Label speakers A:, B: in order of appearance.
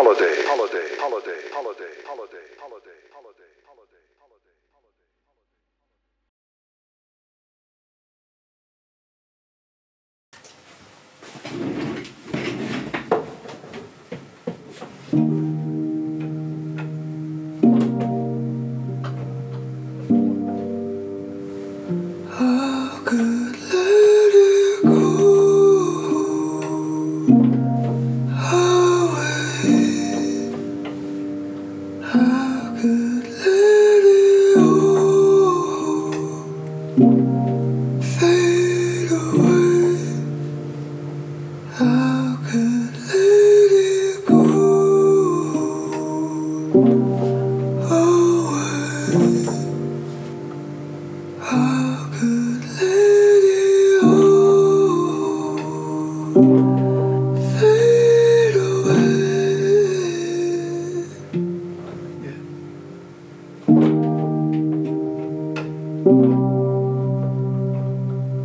A: holiday, holiday, holiday, holiday, holiday, holiday, holiday, holiday, holiday.
B: I